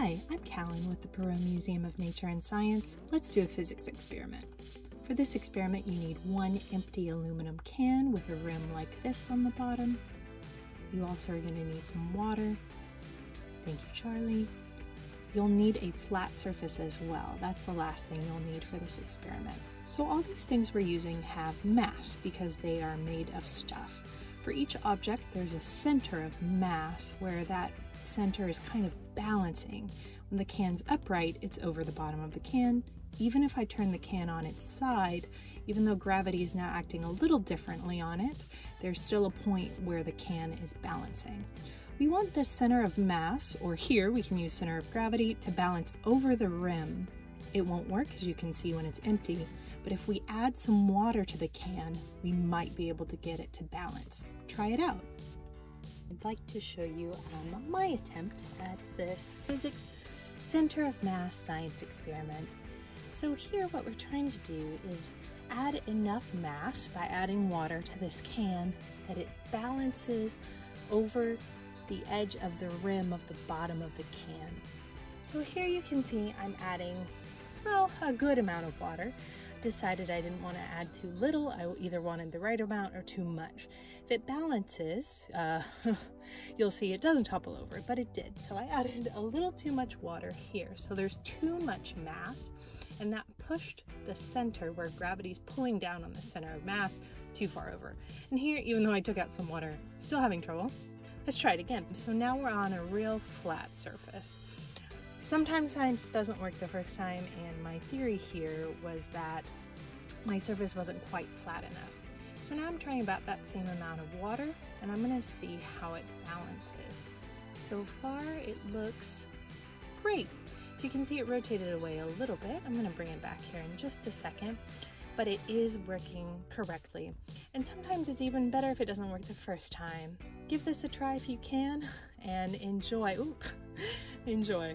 Hi, I'm Callan with the Perot Museum of Nature and Science. Let's do a physics experiment. For this experiment, you need one empty aluminum can with a rim like this on the bottom. You also are going to need some water. Thank you, Charlie. You'll need a flat surface as well. That's the last thing you'll need for this experiment. So all these things we're using have mass because they are made of stuff. For each object, there's a center of mass where that center is kind of balancing. When the can's upright, it's over the bottom of the can. Even if I turn the can on its side, even though gravity is now acting a little differently on it, there's still a point where the can is balancing. We want this center of mass, or here we can use center of gravity, to balance over the rim. It won't work as you can see when it's empty, but if we add some water to the can, we might be able to get it to balance. Try it out. I'd like to show you um, my attempt at this physics center of mass science experiment. So here what we're trying to do is add enough mass by adding water to this can that it balances over the edge of the rim of the bottom of the can. So here you can see I'm adding, well, a good amount of water decided I didn't want to add too little. I either wanted the right amount or too much. If it balances, uh, you'll see it doesn't topple over, but it did. So I added a little too much water here. So there's too much mass and that pushed the center where gravity's pulling down on the center of mass too far over. And here, even though I took out some water, still having trouble. Let's try it again. So now we're on a real flat surface. Sometimes science doesn't work the first time, and my theory here was that my surface wasn't quite flat enough. So now I'm trying about that same amount of water, and I'm gonna see how it balances. So far, it looks great. So you can see it rotated away a little bit. I'm gonna bring it back here in just a second, but it is working correctly. And sometimes it's even better if it doesn't work the first time. Give this a try if you can, and enjoy, oop, enjoy.